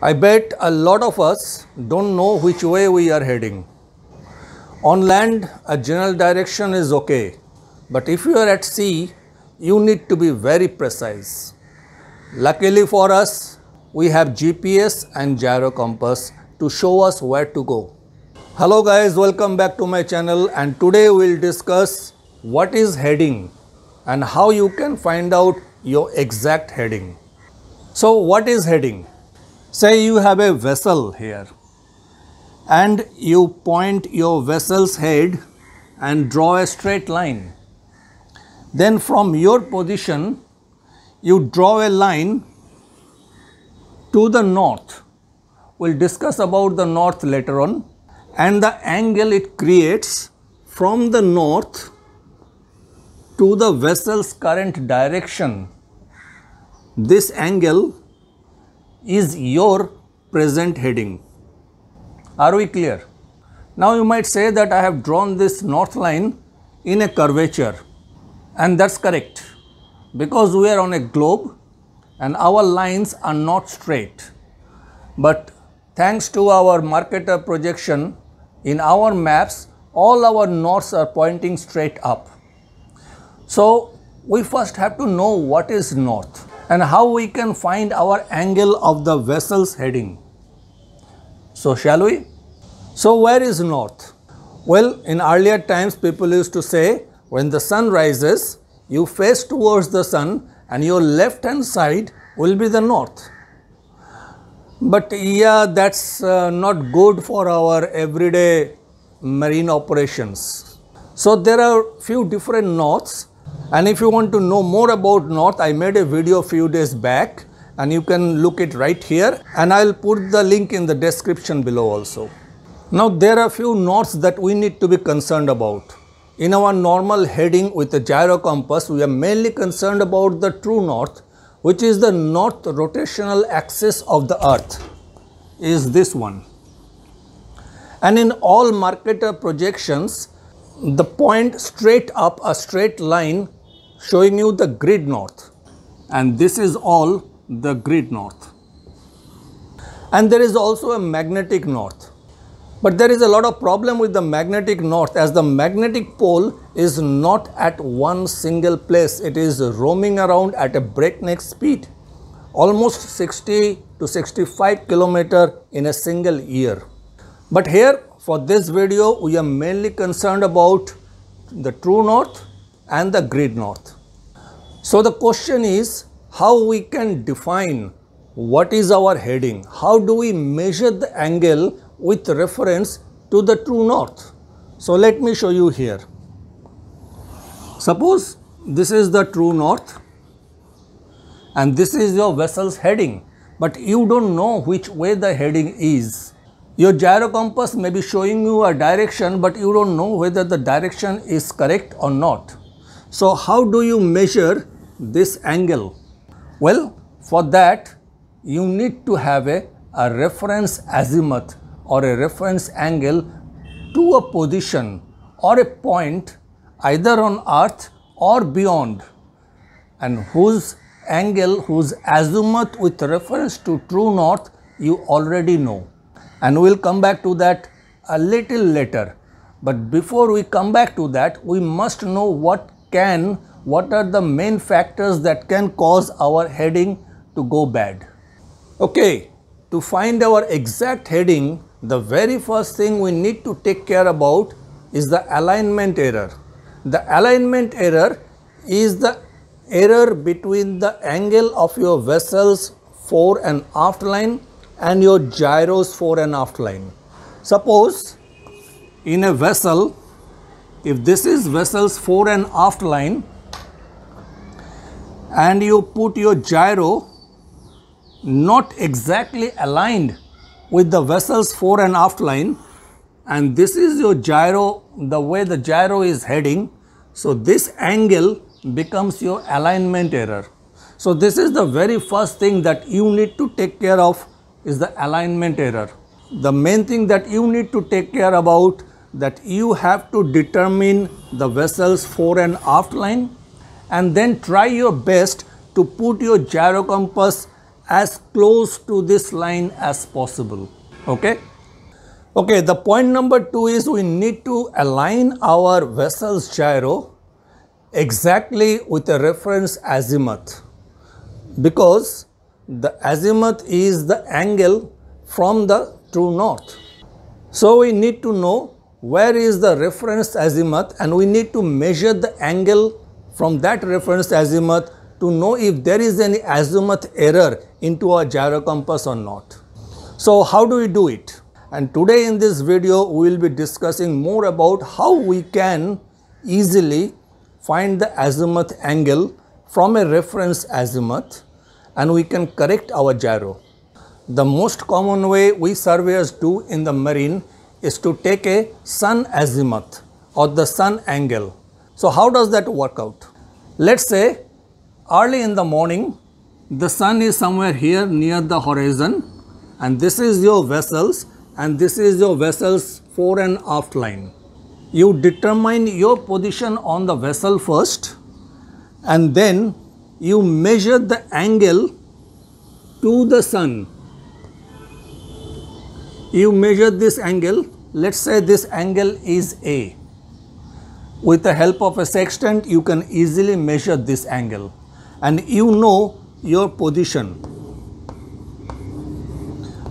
I bet a lot of us don't know which way we are heading. On land, a general direction is okay, but if you are at sea, you need to be very precise. Luckily for us, we have GPS and gyro compass to show us where to go. Hello guys, welcome back to my channel and today we'll discuss what is heading and how you can find out your exact heading. So what is heading? Say you have a vessel here and you point your vessel's head and draw a straight line. Then from your position you draw a line to the north. We'll discuss about the north later on and the angle it creates from the north to the vessel's current direction. This angle is your present heading. Are we clear? Now you might say that I have drawn this north line in a curvature and that's correct because we are on a globe and our lines are not straight. But thanks to our Mercator projection in our maps all our norths are pointing straight up. So we first have to know what is north and how we can find our angle of the vessel's heading. So shall we? So where is north? Well, in earlier times people used to say when the sun rises, you face towards the sun and your left hand side will be the north. But yeah, that's uh, not good for our everyday marine operations. So there are few different norths and if you want to know more about north i made a video a few days back and you can look it right here. And i'll put the link in the description below also. Now there are few norths that we need to be concerned about. In our normal heading with the gyro compass we are mainly concerned about the true north which is the north rotational axis of the earth is this one. And in all Mercator projections the point straight up a straight line showing you the grid north and this is all the grid north. And there is also a magnetic north. But there is a lot of problem with the magnetic north as the magnetic pole is not at one single place. It is roaming around at a breakneck speed, almost 60 to 65 kilometer in a single year. But here for this video, we are mainly concerned about the true north and the grid north. So the question is how we can define what is our heading? How do we measure the angle with reference to the true north? So let me show you here. Suppose this is the true north and this is your vessel's heading but you don't know which way the heading is. Your gyro compass may be showing you a direction but you don't know whether the direction is correct or not. So how do you measure this angle? Well, for that you need to have a, a reference azimuth or a reference angle to a position or a point either on earth or beyond and whose angle, whose azimuth with reference to true north you already know and we will come back to that a little later. But before we come back to that, we must know what can, what are the main factors that can cause our heading to go bad. Okay, to find our exact heading, the very first thing we need to take care about is the alignment error. The alignment error is the error between the angle of your vessel's fore and aft line and your gyros fore and aft line. Suppose in a vessel, if this is vessel's fore and aft line and you put your gyro not exactly aligned with the vessel's fore and aft line and this is your gyro, the way the gyro is heading. So, this angle becomes your alignment error. So, this is the very first thing that you need to take care of is the alignment error. The main thing that you need to take care about that you have to determine the vessel's fore and aft line and then try your best to put your gyro compass as close to this line as possible. Okay. Okay, the point number two is we need to align our vessel's gyro exactly with a reference azimuth because the azimuth is the angle from the true north. So we need to know where is the reference azimuth and we need to measure the angle from that reference azimuth to know if there is any azimuth error into our gyro compass or not. So how do we do it? And today in this video we will be discussing more about how we can easily find the azimuth angle from a reference azimuth and we can correct our gyro. The most common way we surveyors do in the marine is to take a sun azimuth or the sun angle. So how does that work out? Let's say early in the morning the sun is somewhere here near the horizon and this is your vessels and this is your vessel's fore and aft line. You determine your position on the vessel first and then you measure the angle to the sun you measure this angle, let's say this angle is A. With the help of a sextant, you can easily measure this angle and you know your position.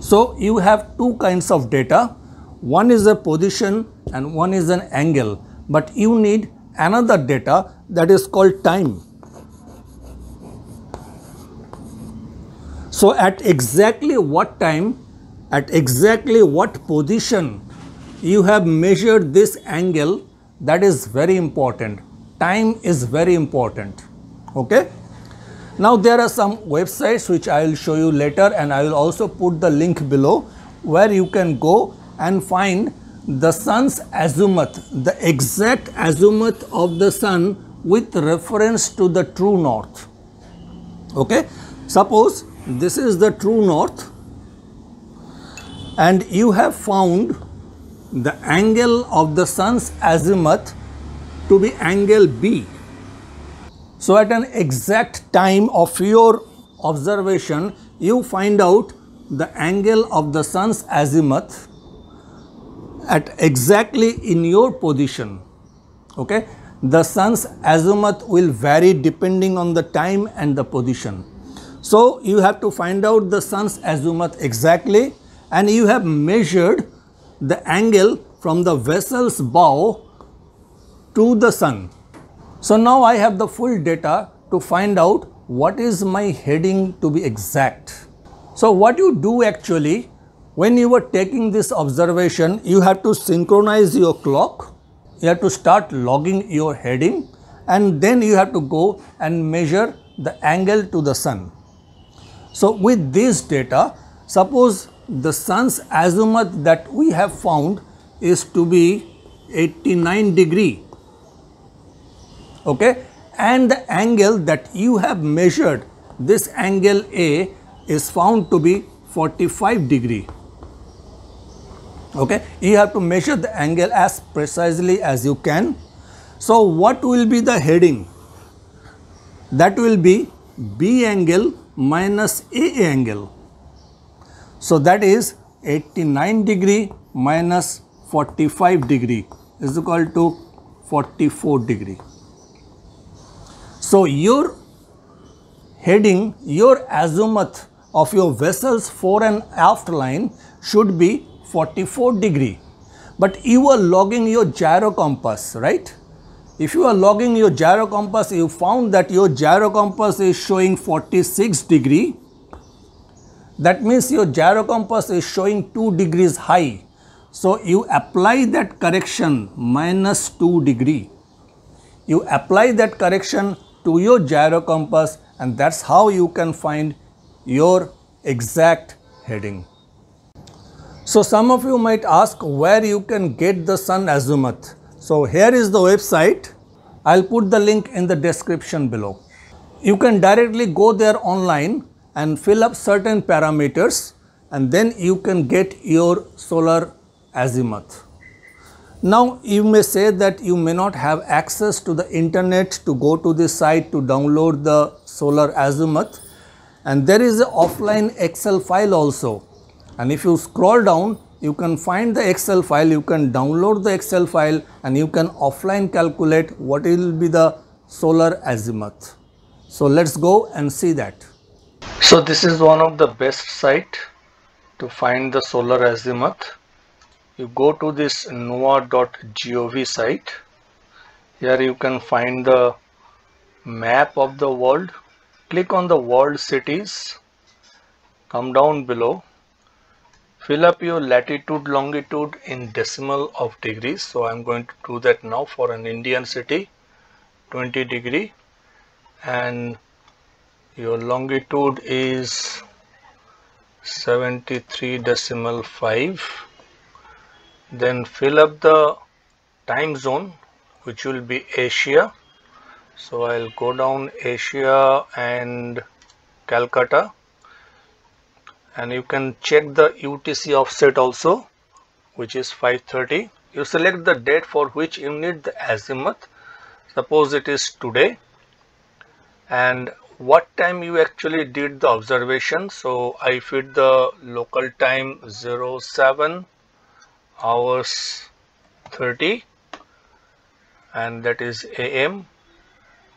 So you have two kinds of data. One is a position and one is an angle, but you need another data that is called time. So at exactly what time at exactly what position you have measured this angle that is very important. Time is very important. Okay? Now there are some websites which i will show you later and i will also put the link below where you can go and find the sun's azimuth the exact azimuth of the sun with reference to the true north. Okay? Suppose this is the true north and you have found the angle of the sun's azimuth to be angle B. So at an exact time of your observation, you find out the angle of the sun's azimuth at exactly in your position. Okay? The sun's azimuth will vary depending on the time and the position. So you have to find out the sun's azimuth exactly and you have measured the angle from the vessel's bow to the sun. So now I have the full data to find out what is my heading to be exact. So what you do actually when you are taking this observation you have to synchronize your clock, you have to start logging your heading and then you have to go and measure the angle to the sun. So with this data suppose the sun's azimuth that we have found is to be 89 degree okay? And the angle that you have measured this angle A is found to be 45 degree okay? You have to measure the angle as precisely as you can. So what will be the heading? That will be B angle minus A angle so that is 89 degree minus 45 degree is equal to 44 degree. So your heading, your azimuth of your vessel's fore and aft line should be 44 degree. But you are logging your gyro compass, right? If you are logging your gyro compass, you found that your gyro compass is showing 46 degree that means your gyro compass is showing 2 degrees high. So you apply that correction minus 2 degree. You apply that correction to your gyro compass and that's how you can find your exact heading. So some of you might ask where you can get the sun azimuth. So here is the website. I'll put the link in the description below. You can directly go there online and fill up certain parameters and then you can get your solar azimuth. Now you may say that you may not have access to the internet to go to this site to download the solar azimuth and there is an offline excel file also and if you scroll down you can find the excel file you can download the excel file and you can offline calculate what will be the solar azimuth. So let's go and see that. So this is one of the best site to find the solar azimuth. You go to this noaa.gov site. Here you can find the map of the world. Click on the world cities. Come down below fill up your latitude longitude in decimal of degrees. So I'm going to do that now for an Indian city 20 degree. And your longitude is 73 decimal 5 then fill up the time zone which will be Asia. So I'll go down Asia and Calcutta and you can check the UTC offset also which is 530 you select the date for which you need the azimuth. Suppose it is today. And what time you actually did the observation? So I feed the local time 07 hours 30 and that is AM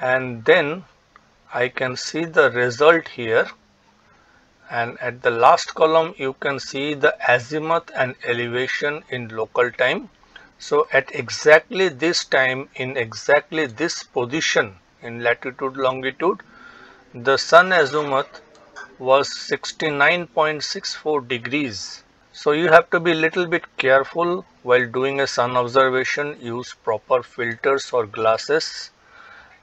and then I can see the result here and at the last column you can see the azimuth and elevation in local time. So at exactly this time in exactly this position in latitude longitude the sun azimuth was 69.64 degrees. So you have to be little bit careful while doing a sun observation use proper filters or glasses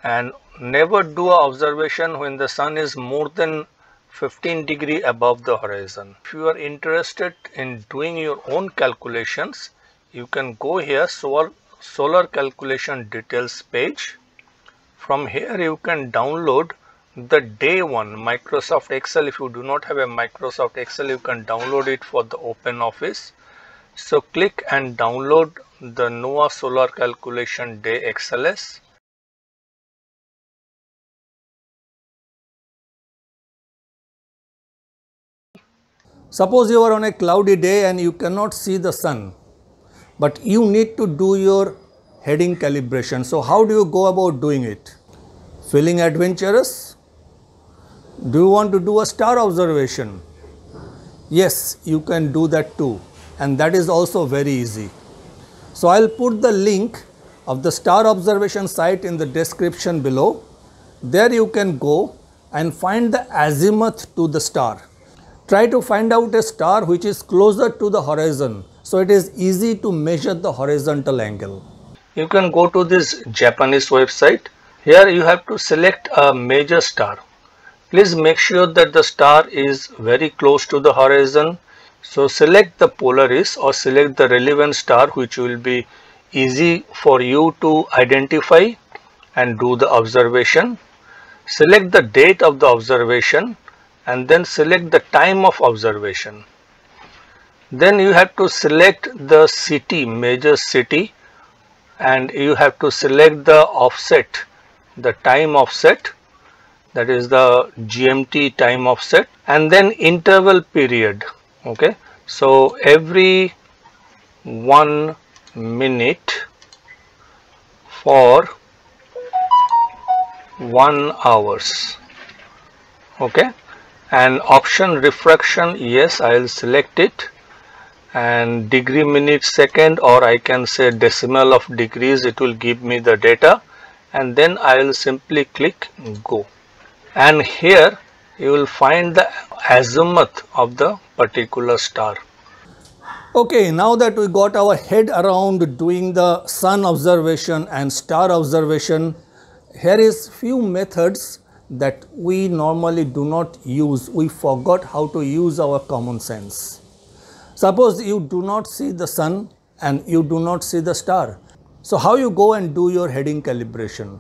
and never do a observation when the sun is more than 15 degree above the horizon. If you are interested in doing your own calculations, you can go here solar, solar calculation details page. From here you can download the day one Microsoft Excel. If you do not have a Microsoft Excel, you can download it for the open office. So click and download the NOAA Solar Calculation Day XLS Suppose you are on a cloudy day and you cannot see the sun, but you need to do your heading calibration. So how do you go about doing it? Feeling adventurous? Do you want to do a star observation? Yes, you can do that too and that is also very easy. So I'll put the link of the star observation site in the description below. There you can go and find the azimuth to the star try to find out a star which is closer to the horizon. So it is easy to measure the horizontal angle. You can go to this Japanese website. Here you have to select a major star. Please make sure that the star is very close to the horizon. So select the Polaris or select the relevant star which will be easy for you to identify and do the observation. Select the date of the observation and then select the time of observation. Then you have to select the city, major city and you have to select the offset, the time offset that is the GMT time offset and then interval period okay. So every one minute for one hours okay and option refraction yes I'll select it. And degree minute second or I can say decimal of degrees it will give me the data. And then I will simply click go. And here you will find the azimuth of the particular star. Okay, now that we got our head around doing the sun observation and star observation, here is few methods that we normally do not use, we forgot how to use our common sense. Suppose you do not see the sun and you do not see the star. So how you go and do your heading calibration?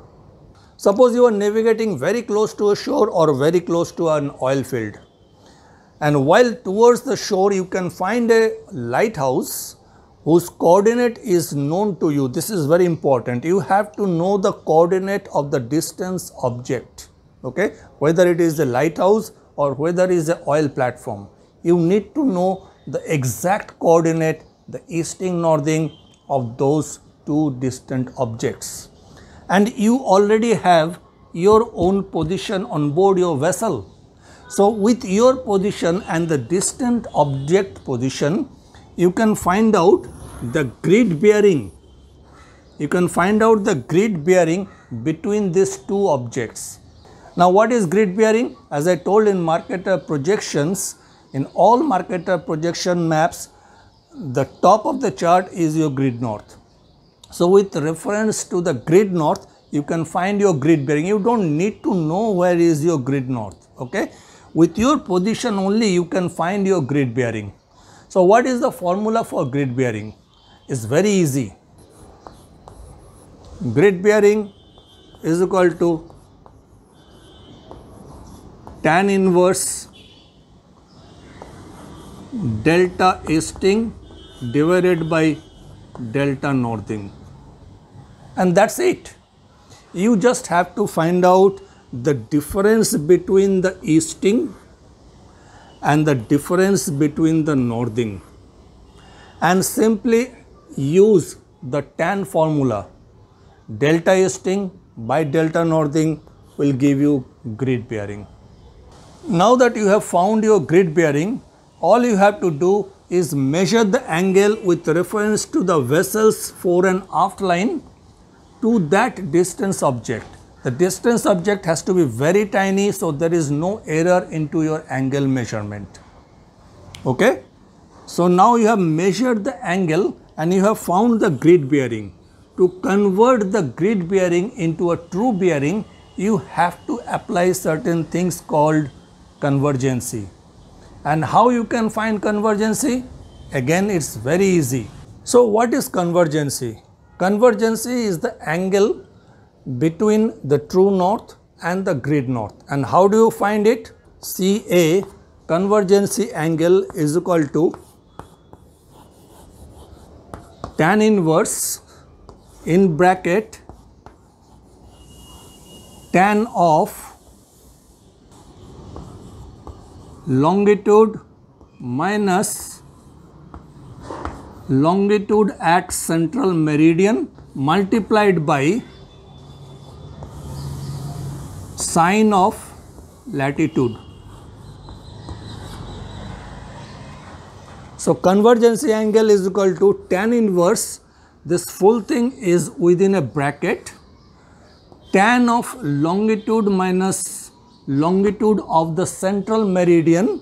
Suppose you are navigating very close to a shore or very close to an oil field. And while towards the shore you can find a lighthouse whose coordinate is known to you. This is very important. You have to know the coordinate of the distance object okay, whether it is a lighthouse or whether it is a oil platform. You need to know the exact coordinate, the easting, northing of those two distant objects. And you already have your own position on board your vessel. So with your position and the distant object position, you can find out the grid bearing. You can find out the grid bearing between these two objects. Now what is grid bearing? As I told in Mercator projections, in all Mercator projection maps, the top of the chart is your grid north. So with reference to the grid north, you can find your grid bearing. You don't need to know where is your grid north, okay? With your position only, you can find your grid bearing. So what is the formula for grid bearing? It's very easy. Grid bearing is equal to tan inverse delta easting divided by delta northing. And that's it. You just have to find out the difference between the easting and the difference between the northing. And simply use the tan formula. Delta easting by delta northing will give you grid bearing now that you have found your grid bearing, all you have to do is measure the angle with reference to the vessel's fore and aft line to that distance object. The distance object has to be very tiny so there is no error into your angle measurement. Okay? So now you have measured the angle and you have found the grid bearing. To convert the grid bearing into a true bearing, you have to apply certain things called convergency. And how you can find convergency? Again, it's very easy. So, what is convergency? Convergency is the angle between the true north and the grid north. And how do you find it? CA convergency angle is equal to tan inverse in bracket tan of longitude minus longitude at central meridian multiplied by sine of latitude. So, convergency angle is equal to tan inverse this full thing is within a bracket tan of longitude minus longitude of the central meridian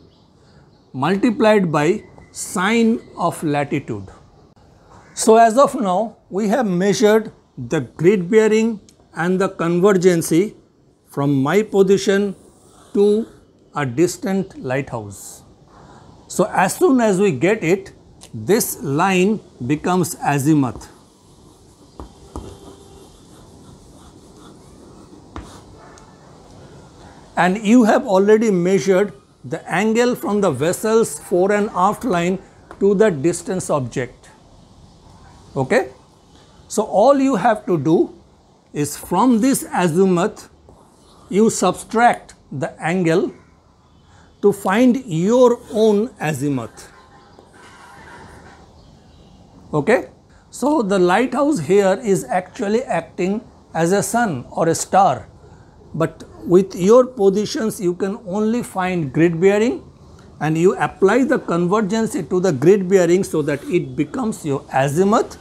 multiplied by sine of latitude. So as of now, we have measured the grid bearing and the convergency from my position to a distant lighthouse. So as soon as we get it, this line becomes azimuth. And you have already measured the angle from the vessel's fore and aft line to the distance object. Okay? So, all you have to do is from this azimuth, you subtract the angle to find your own azimuth. Okay? So, the lighthouse here is actually acting as a sun or a star, but with your positions you can only find grid bearing and you apply the convergency to the grid bearing so that it becomes your azimuth.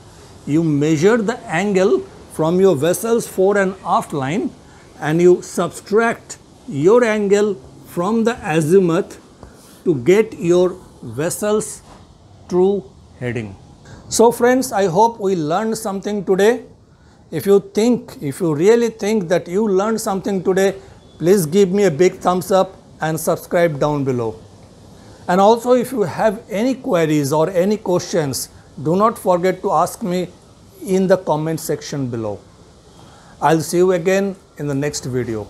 You measure the angle from your vessel's fore and aft line and you subtract your angle from the azimuth to get your vessel's true heading. So friends, I hope we learned something today. If you think, if you really think that you learned something today, please give me a big thumbs up and subscribe down below. And also if you have any queries or any questions, do not forget to ask me in the comment section below. I'll see you again in the next video.